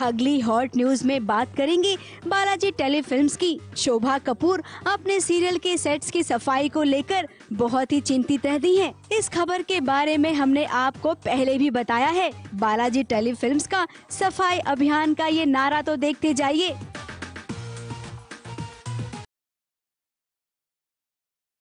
अगली hot news में बात करेंगे बालाजी टेलीफिल्म्स की। शोभा कपूर अपने सीरियल के सेट्स की सफ़ाई को लेकर बहुत ही चिंतित रहती हैं। इस खबर के बारे में हमने आपको पहले भी बताया है। बालाजी टेलीफिल्म्स का सफ़ाई अभियान का ये नारा तो देखते जाइए।